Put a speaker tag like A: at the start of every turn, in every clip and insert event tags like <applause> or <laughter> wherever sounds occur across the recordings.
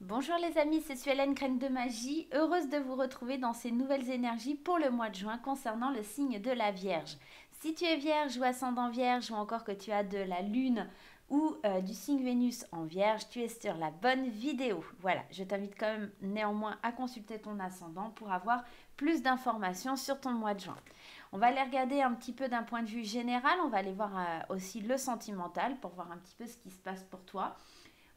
A: Bonjour les amis, c'est Suélène Crème de Magie, heureuse de vous retrouver dans ces nouvelles énergies pour le mois de juin concernant le signe de la Vierge. Si tu es Vierge ou ascendant Vierge ou encore que tu as de la Lune ou euh, du signe Vénus en Vierge, tu es sur la bonne vidéo. Voilà, je t'invite quand même néanmoins à consulter ton ascendant pour avoir plus d'informations sur ton mois de juin. On va aller regarder un petit peu d'un point de vue général, on va aller voir euh, aussi le sentimental pour voir un petit peu ce qui se passe pour toi.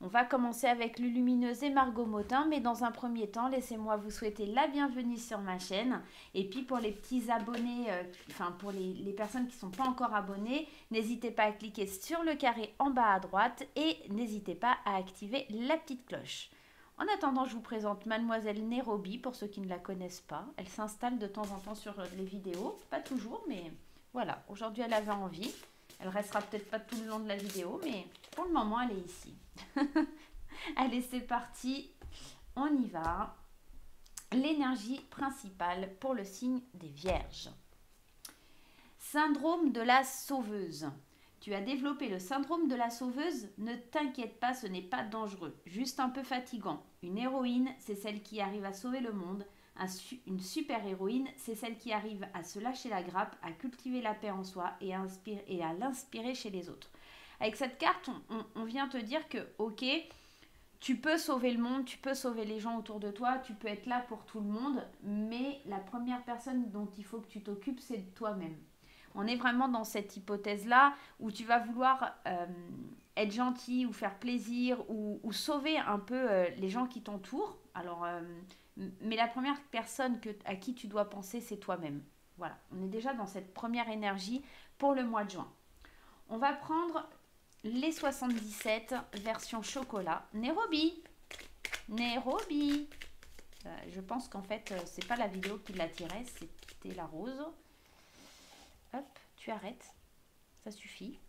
A: On va commencer avec Lulumineuse et Margot Motin, mais dans un premier temps, laissez-moi vous souhaiter la bienvenue sur ma chaîne. Et puis pour les petits abonnés, euh, enfin pour les, personnes qui ne sont pas encore abonnées, n'hésitez pas à cliquer sur le carré en bas à droite et n'hésitez pas à activer la petite cloche. En attendant, je vous présente Mademoiselle Nairobi pour ceux qui ne la connaissent pas. Elle s'installe de temps en temps sur les vidéos, pas toujours, mais voilà, aujourd'hui elle avait envie. Elle restera peut-être pas tout le long de la vidéo, mais pour le moment, elle est ici. <laughs> Allez, c'est parti. On y va. L'énergie principale pour le signe des Vierges. Syndrome de la sauveuse. Tu as développé le syndrome de la sauveuse Ne t'inquiète pas, ce n'est pas dangereux, juste un peu fatigant. Une héroïne, c'est celle qui arrive à sauver le monde une super-héroïne, c'est celle qui arrive à se lâcher la grappe, à cultiver la paix en soi et à, à l'inspirer chez les autres. Avec cette carte, on, vient te dire que, ok, tu peux sauver le monde, tu peux sauver les gens autour de toi, tu peux être là pour tout le monde, mais la première personne dont il faut que tu t'occupes, c'est toi-même. On est vraiment dans cette hypothèse-là où tu vas vouloir euh, être gentil ou faire plaisir ou, sauver un peu euh, les gens qui t'entourent. Alors, euh, mais la première personne à qui tu dois penser, c'est toi-même. Voilà, on est déjà dans cette première énergie pour le mois de juin. On va prendre les 77 version chocolat. Nairobi Nairobi euh, Je pense qu'en fait, euh, c'est pas la vidéo qui l'attirait, c'était la rose. Hop, tu arrêtes. Ça suffit.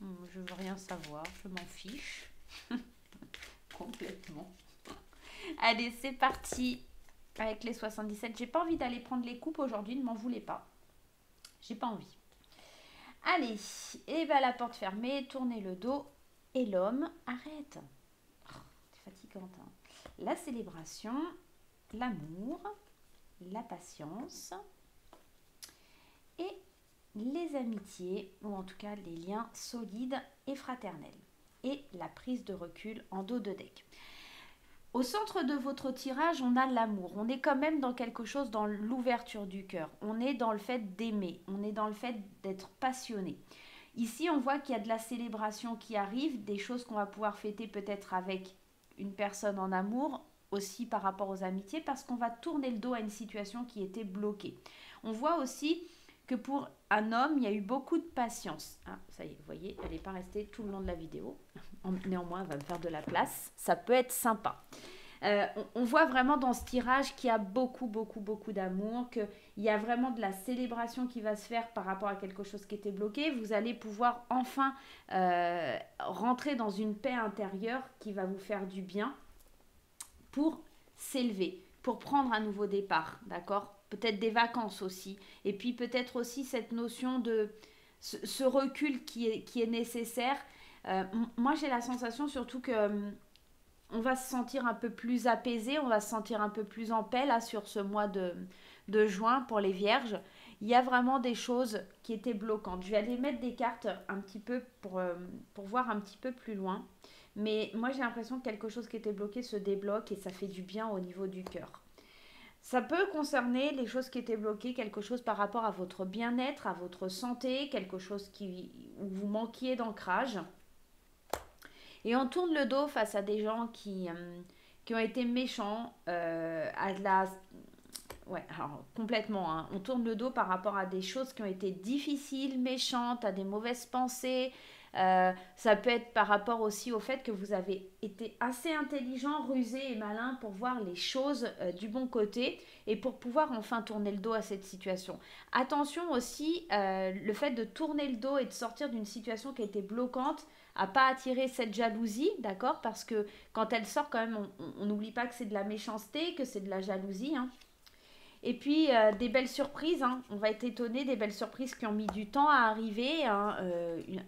A: Hmm, je veux rien savoir, je m'en fiche. <laughs> complètement. <laughs> Allez, c'est parti avec les 77. J'ai pas envie d'aller prendre les coupes aujourd'hui, ne m'en voulez pas. J'ai pas envie. Allez, et ben la porte fermée, tournez le dos et l'homme arrête. Oh, c'est fatigant. Hein. La célébration, l'amour, la patience et les amitiés, ou en tout cas les liens solides et fraternels et la prise de recul en dos de deck. Au centre de votre tirage, on a l'amour. On est quand même dans quelque chose dans l'ouverture du cœur. On est dans le fait d'aimer. On est dans le fait d'être passionné. Ici, on voit qu'il y a de la célébration qui arrive, des choses qu'on va pouvoir fêter peut-être avec une personne en amour, aussi par rapport aux amitiés, parce qu'on va tourner le dos à une situation qui était bloquée. On voit aussi que pour un homme, il y a eu beaucoup de patience. Ah, ça y est, vous voyez, elle n'est pas restée tout le long de la vidéo. Néanmoins, elle va me faire de la place. Ça peut être sympa. Euh, on, voit vraiment dans ce tirage qu'il y a beaucoup, beaucoup, beaucoup d'amour, qu'il y a vraiment de la célébration qui va se faire par rapport à quelque chose qui était bloqué. Vous allez pouvoir enfin euh, rentrer dans une paix intérieure qui va vous faire du bien pour s'élever, pour prendre un nouveau départ, d'accord? Peut-être des vacances aussi, et puis peut-être aussi cette notion de ce, recul qui est, qui est nécessaire. Euh, moi, j'ai la sensation surtout que hum, on va se sentir un peu plus apaisé, on va se sentir un peu plus en paix là sur ce mois de, de juin pour les vierges. Il y a vraiment des choses qui étaient bloquantes. Je vais aller mettre des cartes un petit peu pour, euh, pour voir un petit peu plus loin. Mais moi j'ai l'impression que quelque chose qui était bloqué se débloque et ça fait du bien au niveau du cœur. Ça peut concerner les choses qui étaient bloquées, quelque chose par rapport à votre bien-être, à votre santé, quelque chose qui, où vous manquiez d'ancrage. Et on tourne le dos face à des gens qui, euh, ont été méchants, euh, à. Ouais, alors complètement. Hein. On tourne le dos par rapport à des choses qui ont été difficiles, méchantes, à des mauvaises pensées, euh, ça peut être par rapport aussi au fait que vous avez été assez intelligent, rusé et malin pour voir les choses euh, du bon côté et pour pouvoir enfin tourner le dos à cette situation. Attention aussi, euh, le fait de tourner le dos et de sortir d'une situation qui été bloquante à pas attirer cette jalousie, d'accord? Parce que quand elle sort quand même, on n'oublie pas que c'est de la méchanceté, que c'est de la jalousie. Hein. Et puis euh, des belles surprises, hein. on va être étonné, des belles surprises qui ont mis du temps à arriver, hein. euh, une,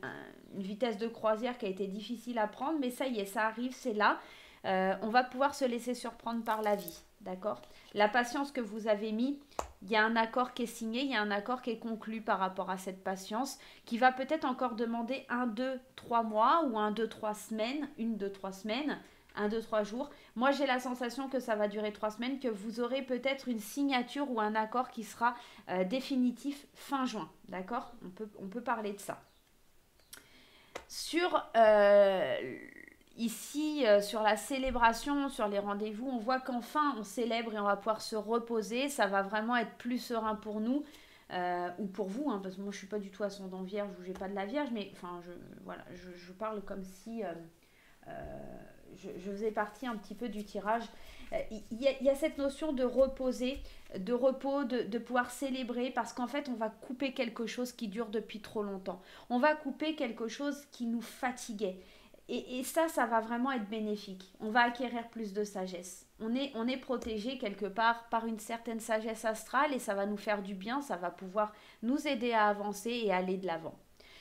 A: vitesse de croisière qui a été difficile à prendre, mais ça y est, ça arrive, c'est là. Euh, on va pouvoir se laisser surprendre par la vie, d'accord? La patience que vous avez mis, il y a un accord qui est signé, il y a un accord qui est conclu par rapport à cette patience, qui va peut-être encore demander un, deux, trois mois ou un, deux, trois semaines, une, deux, trois semaines, un, deux, trois jours. Moi, j'ai la sensation que ça va durer trois semaines, que vous aurez peut-être une signature ou un accord qui sera euh, définitif fin juin. D'accord? On peut, parler de ça. Sur euh, ici, euh, sur la célébration, sur les rendez-vous, on voit qu'enfin on célèbre et on va pouvoir se reposer. Ça va vraiment être plus serein pour nous. ou pour vous, hein, parce que moi je suis pas du tout ascendant vierge ou j'ai pas de la vierge, mais enfin je voilà, je, parle comme si je, faisais partie un petit peu du tirage. Euh, il y, a, cette notion de reposer, de repos, de, pouvoir célébrer, parce qu'en fait, on va couper quelque chose qui dure depuis trop longtemps. On va couper quelque chose qui nous fatiguait. Et, ça, ça va vraiment être bénéfique. On va acquérir plus de sagesse. On est protégé quelque part par une certaine sagesse astrale et ça va nous faire du bien, ça va pouvoir nous aider à avancer et aller de l'avant.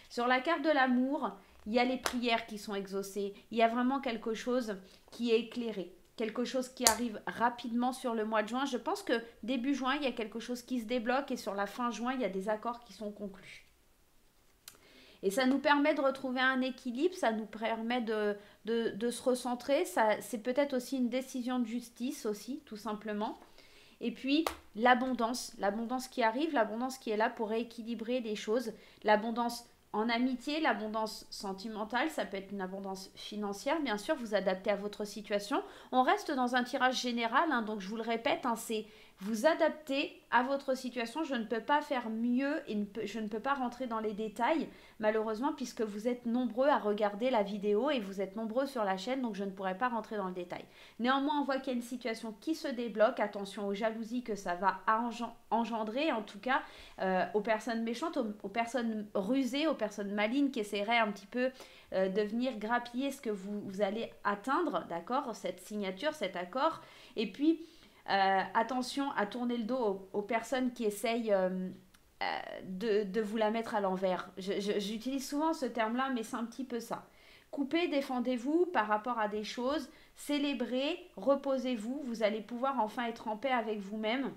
A: Sur la carte de l'amour, il y a les prières qui sont exaucées, il y a vraiment quelque chose qui est éclairé, quelque chose qui arrive rapidement sur le mois de juin. Je pense que début juin, il y a quelque chose qui se débloque et sur la fin juin, il y a des accords qui sont conclus. Et ça nous permet de retrouver un équilibre, ça nous permet de, de, se recentrer, c'est peut-être aussi une décision de justice aussi, tout simplement. Et puis l'abondance, l'abondance qui arrive, l'abondance qui est là pour rééquilibrer les choses, l'abondance en amitié, l'abondance sentimentale, ça peut être une abondance financière, bien sûr, vous adaptez à votre situation. On reste dans un tirage général, hein, donc je vous le répète, hein, c'est vous adapter à votre situation. Je ne peux pas faire mieux et je ne peux pas rentrer dans les détails, malheureusement, puisque vous êtes nombreux à regarder la vidéo et vous êtes nombreux sur la chaîne, donc je ne pourrai pas rentrer dans le détail. Néanmoins, on voit qu'il y a une situation qui se débloque. Attention aux jalousies que ça va engendrer, en tout cas euh, aux personnes méchantes, aux, personnes rusées, aux personnes malignes qui essaieraient un petit peu euh, de venir grappiller ce que vous, vous allez atteindre, d'accord Cette signature, cet accord. Et puis, euh, attention à tourner le dos aux, personnes qui essayent euh, euh, de, vous la mettre à l'envers. J'utilise souvent ce terme-là, mais c'est un petit peu ça. Coupez, défendez-vous par rapport à des choses, célébrez, reposez-vous, vous allez pouvoir enfin être en paix avec vous-même.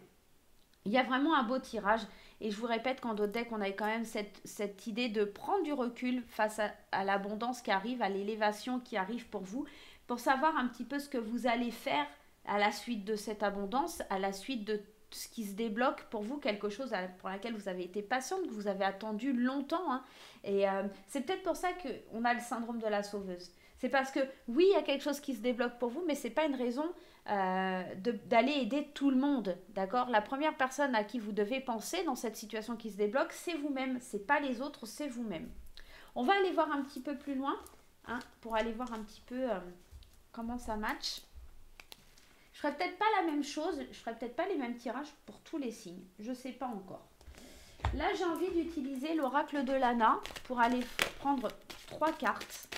A: Il y a vraiment un beau tirage. Et je vous répète qu'en d'autres decks, on a quand même cette, idée de prendre du recul face à l'abondance qui arrive, à l'élévation qui arrive pour vous, pour savoir un petit peu ce que vous allez faire à la suite de cette abondance, à la suite de ce qui se débloque pour vous, quelque chose pour laquelle vous avez été patiente, que vous avez attendu longtemps. Hein. Et euh, c'est peut-être pour ça qu'on a le syndrome de la sauveuse. C'est parce que oui, il y a quelque chose qui se débloque pour vous, mais ce n'est pas une raison euh, d'aller aider tout le monde. D'accord? La première personne à qui vous devez penser dans cette situation qui se débloque, c'est vous-même. C'est pas les autres, c'est vous-même. On va aller voir un petit peu plus loin hein, pour aller voir un petit peu euh, comment ça match. Je ferai peut-être pas la même chose, je ferai peut-être pas les mêmes tirages pour tous les signes. Je sais pas encore. Là, j'ai envie d'utiliser l'oracle de Lana pour aller prendre trois cartes.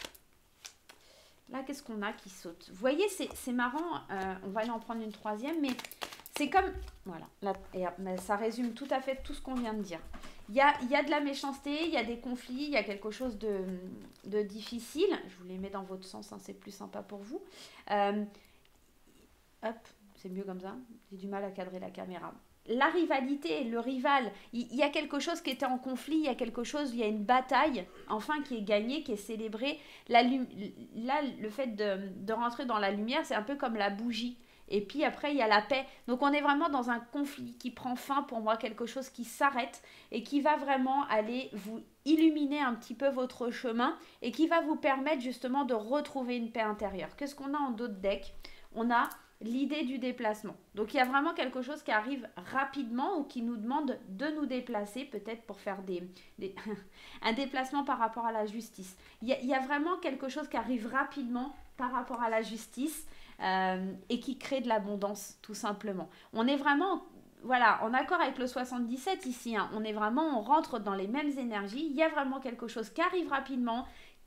A: Là, qu'est-ce qu'on a qui saute? Vous voyez, c'est marrant. Euh, on va aller en prendre une troisième, mais c'est comme... Voilà, ça résume tout à fait tout ce qu'on vient de dire. Il y a, y a, de la méchanceté, il y a des conflits, il y a quelque chose de, de difficile. Je vous les mets dans votre sens, hein, c'est plus sympa pour vous. Euh, Hop, c'est mieux comme ça. J'ai du mal à cadrer la caméra. La rivalité, le rival, il y, a quelque chose qui était en conflit, il y a quelque chose, il y a une bataille, enfin, qui est gagnée, qui est célébrée. La, là, le fait de, rentrer dans la lumière, c'est un peu comme la bougie. Et puis après, il y a la paix. Donc on est vraiment dans un conflit qui prend fin pour moi, quelque chose qui s'arrête et qui va vraiment aller vous illuminer un petit peu votre chemin et qui va vous permettre justement de retrouver une paix intérieure. Qu'est-ce qu'on a en d'autres decks On a l'idée du déplacement. Donc il y a vraiment quelque chose qui arrive rapidement ou qui nous demande de nous déplacer, peut-être pour faire des, <laughs> un déplacement par rapport à la justice. Il y, a, vraiment quelque chose qui arrive rapidement par rapport à la justice euh, et qui crée de l'abondance, tout simplement. On est vraiment voilà, en accord avec le 77 ici, hein. on est vraiment, on rentre dans les mêmes énergies, il y a vraiment quelque chose qui arrive rapidement,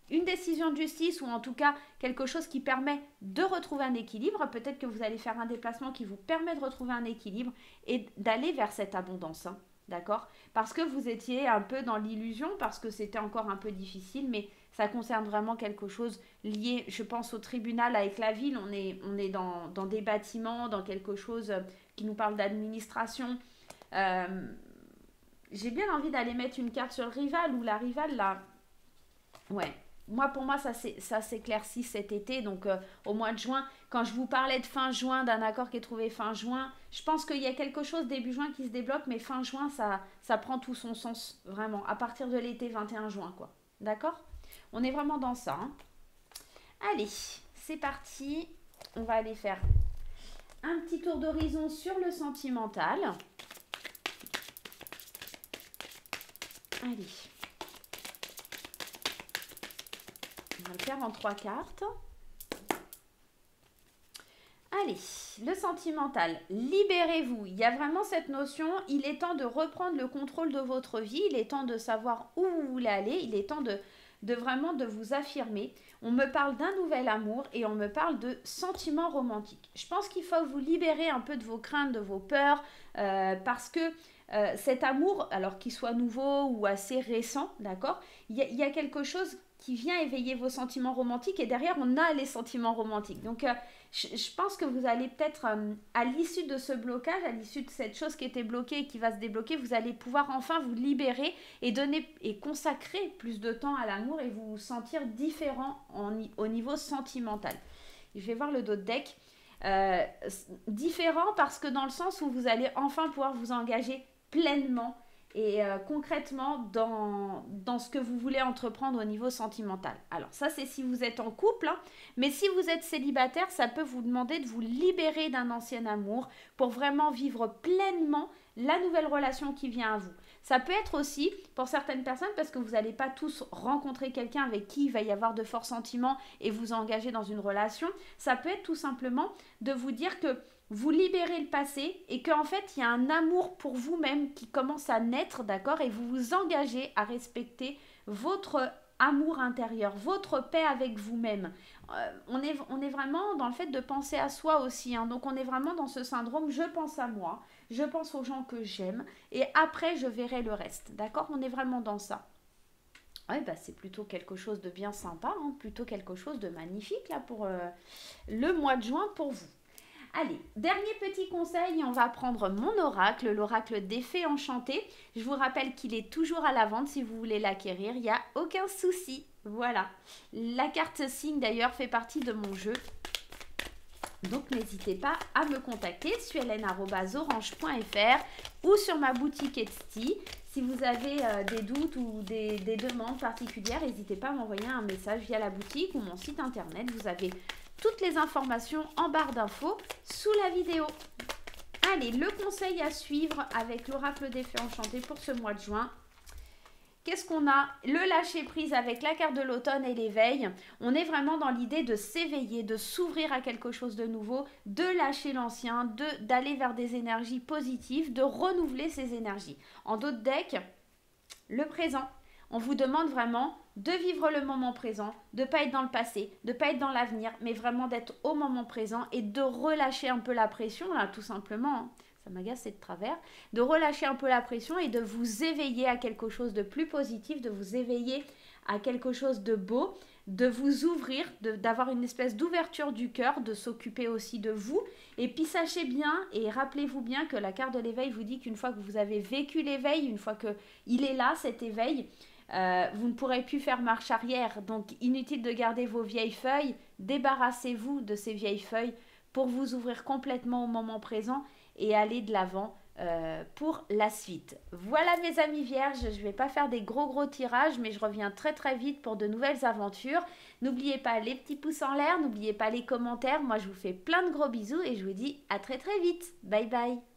A: une décision de justice ou en tout cas quelque chose qui permet de retrouver un équilibre. Peut-être que vous allez faire un déplacement qui vous permet de retrouver un équilibre et d'aller vers cette abondance. Hein. D'accord? Parce que vous étiez un peu dans l'illusion, parce que c'était encore un peu difficile, mais ça concerne vraiment quelque chose lié, je pense, au tribunal avec la ville. On est, dans, des bâtiments, dans quelque chose qui nous parle d'administration. Euh, j'ai bien envie d'aller mettre une carte sur le rival ou la rivale là. Ouais, moi, pour moi, ça s'éclaircit cet été, donc euh, au mois de juin. Quand je vous parlais de fin juin, d'un accord qui est trouvé fin juin, je pense qu'il y a quelque chose début juin qui se débloque, mais fin juin, ça, prend tout son sens, vraiment, à partir de l'été 21 juin, quoi. D'accord? On est vraiment dans ça. Hein. Allez, c'est parti. On va aller faire un petit tour d'horizon sur le sentimental. Allez. On va le faire en trois cartes. Allez, le sentimental, libérez-vous. Il y a vraiment cette notion, il est temps de reprendre le contrôle de votre vie, il est temps de savoir où vous voulez aller, il est temps de, de vraiment de vous affirmer. On me parle d'un nouvel amour et on me parle de sentiments romantiques. Je pense qu'il faut vous libérer un peu de vos craintes, de vos peurs, euh, parce que euh, cet amour, alors qu'il soit nouveau ou assez récent, d'accord, il y, a quelque chose qui vient éveiller vos sentiments romantiques et derrière on a les sentiments romantiques. Donc euh, je, pense que vous allez peut-être euh, à l'issue de ce blocage, à l'issue de cette chose qui était bloquée et qui va se débloquer, vous allez pouvoir enfin vous libérer et donner et consacrer plus de temps à l'amour et vous sentir différent au niveau sentimental. Je vais voir le dos de deck. Euh, différent parce que dans le sens où vous allez enfin pouvoir vous engager pleinement et euh, concrètement dans, dans ce que vous voulez entreprendre au niveau sentimental. Alors ça c'est si vous êtes en couple, hein. mais si vous êtes célibataire, ça peut vous demander de vous libérer d'un ancien amour pour vraiment vivre pleinement la nouvelle relation qui vient à vous. Ça peut être aussi pour certaines personnes parce que vous n'allez pas tous rencontrer quelqu'un avec qui il va y avoir de forts sentiments et vous engager dans une relation. Ça peut être tout simplement de vous dire que vous libérez le passé et qu'en fait, il y a un amour pour vous-même qui commence à naître, d'accord Et vous vous engagez à respecter votre amour intérieur, votre paix avec vous-même. Euh, on, est, vraiment dans le fait de penser à soi aussi. Hein. donc on est vraiment dans ce syndrome, je pense à moi, je pense aux gens que j'aime, et après je verrai le reste. D'accord On est vraiment dans ça. Ouais, bah, c'est plutôt quelque chose de bien sympa, hein. plutôt quelque chose de magnifique là pour euh, le mois de juin pour vous. Allez, dernier petit conseil, on va prendre mon oracle, l'oracle des fées enchantées. Je vous rappelle qu'il est toujours à la vente si vous voulez l'acquérir, il n'y a aucun souci. Voilà. La carte signe d'ailleurs fait partie de mon jeu. Donc n'hésitez pas à me contacter sur hélène.orange.fr ou sur ma boutique Etsy. Si vous avez euh, des doutes ou des, des demandes particulières, n'hésitez pas à m'envoyer un message via la boutique ou mon site internet. Vous avez toutes les informations en barre d'infos sous la vidéo. Allez, le conseil à suivre avec l'oracle des fées enchantées pour ce mois de juin. Qu'est-ce qu'on a? Le lâcher prise avec la carte de l'automne et l'éveil. On est vraiment dans l'idée de s'éveiller, de s'ouvrir à quelque chose de nouveau, de lâcher l'ancien, d'aller vers des énergies positives, de renouveler ces énergies. En d'autres decks, le présent. On vous demande vraiment de vivre le moment présent, de pas être dans le passé, de pas être dans l'avenir, mais vraiment d'être au moment présent et de relâcher un peu la pression, là, tout simplement. Hein. Ça m'agace, c'est de travers. De relâcher un peu la pression et de vous éveiller à quelque chose de plus positif, de vous éveiller à quelque chose de beau, de vous ouvrir, d'avoir une espèce d'ouverture du cœur, de s'occuper aussi de vous. Et puis sachez bien et rappelez-vous bien que la carte de l'éveil vous dit qu'une fois que vous avez vécu l'éveil, une fois que il est là, cet éveil, euh, vous ne pourrez plus faire marche arrière, donc inutile de garder vos vieilles feuilles. Débarrassez-vous de ces vieilles feuilles pour vous ouvrir complètement au moment présent et aller de l'avant euh, pour la suite. Voilà mes amis vierges, je ne vais pas faire des gros gros tirages, mais je reviens très très vite pour de nouvelles aventures. N'oubliez pas les petits pouces en l'air, n'oubliez pas les commentaires. Moi je vous fais plein de gros bisous et je vous dis à très très vite. Bye bye